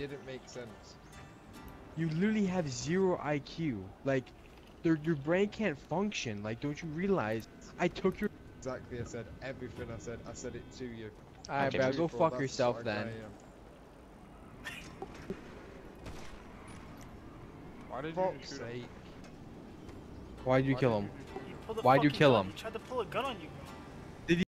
didn't make sense. You literally have zero IQ. Like, your your brain can't function. Like, don't you realize? I took your. Exactly, I said everything I said. I said it to you. Alright, Okay. bro. Go fuck yourself then. Um, Why did you shoot him? Why'd you Why kill him? Why'd you kill him? He tried to pull a gun on you, bro.